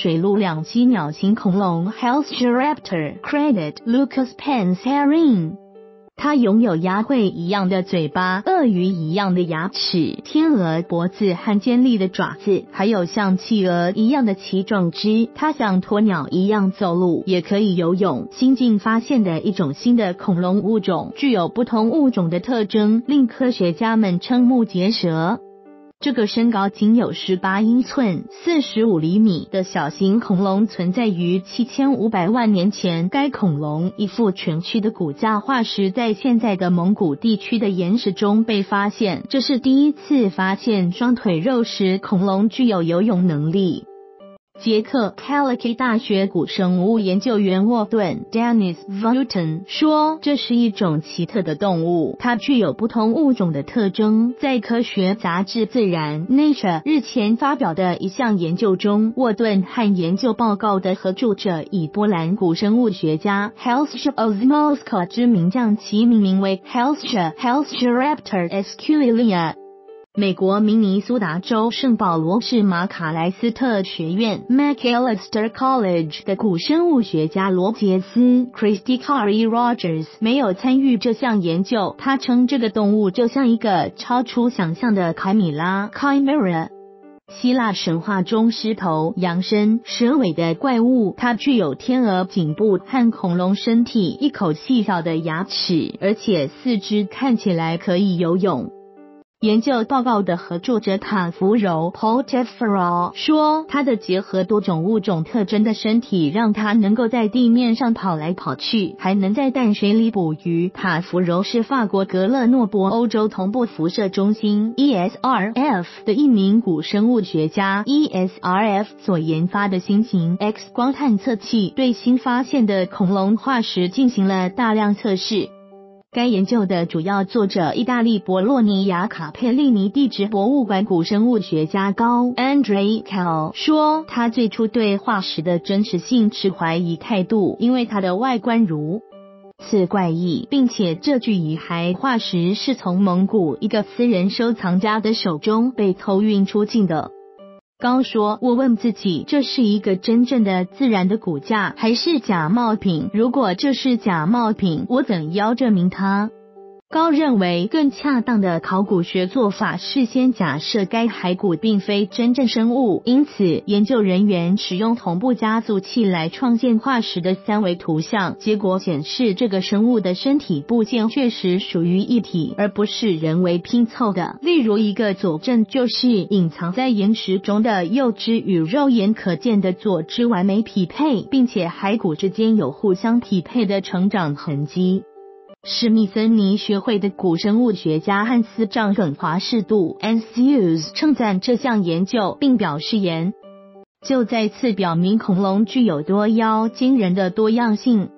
水陆两栖鸟型恐龙 Velociraptor Credit Lucas Pansarin。它拥有鸭喙一样的嘴巴、鳄鱼一样的牙齿、天鹅脖子和尖利的爪子，还有像企鹅一样的鳍状肢。它像鸵鸟一样走路，也可以游泳。新近发现的一种新的恐龙物种，具有不同物种的特征，令科学家们瞠目结舌。这个身高仅有十八英寸、四十五厘米的小型恐龙存在于七千五百万年前。该恐龙一副全躯的骨架化石在现在的蒙古地区的岩石中被发现，这是第一次发现双腿肉食恐龙具有游泳能力。捷克 c a l i c 大学古生物研究员沃顿 （Dennis Vulton） 说：“这是一种奇特的动物，它具有不同物种的特征。”在科学杂志《自然》（Nature） 日前发表的一项研究中，沃顿和研究报告的合著者以波兰古生物学家 Helsia Ozmowska 之名将其命名为 Helsia h e l s c h a Raptor esculilia。美国明尼苏达州圣保罗市马卡莱斯特学院 （McAllister College） 的古生物学家罗杰斯 （Christy Curry Rogers） 没有参与这项研究。他称这个动物就像一个超出想象的凯米拉 （Chimera）。希腊神话中狮头、羊身、蛇尾的怪物，它具有天鹅颈部和恐龙身体，一口细小的牙齿，而且四肢看起来可以游泳。研究报告的合作者塔福柔 （Paul t e f e r a 说：“它的结合多种物种特征的身体，让它能够在地面上跑来跑去，还能在淡水里捕鱼。”塔福柔是法国格勒诺伯欧洲同步辐射中心 （ESRF） 的一名古生物学家。ESRF 所研发的新型 X 光探测器对新发现的恐龙化石进行了大量测试。该研究的主要作者，意大利博洛尼亚卡佩利尼地质博物馆古生物学家高 Andre Cal 说，他最初对化石的真实性持怀疑态度，因为它的外观如此怪异，并且这具遗骸化石是从蒙古一个私人收藏家的手中被偷运出境的。高说：“我问自己，这是一个真正的自然的骨架，还是假冒品？如果这是假冒品，我怎要证明它？”高认为，更恰当的考古学做法是先假设该骸骨并非真正生物，因此研究人员使用同步加速器来创建化石的三维图像。结果显示，这个生物的身体部件确实属于一体，而不是人为拼凑的。例如，一个佐证就是隐藏在岩石中的右肢与肉眼可见的左肢完美匹配，并且骸骨之间有互相匹配的成长痕迹。史密森尼学会的古生物学家汉斯·张耿华适度 （Ansius） 称赞这项研究，并表示研究再次表明恐龙具有多妖惊人的多样性。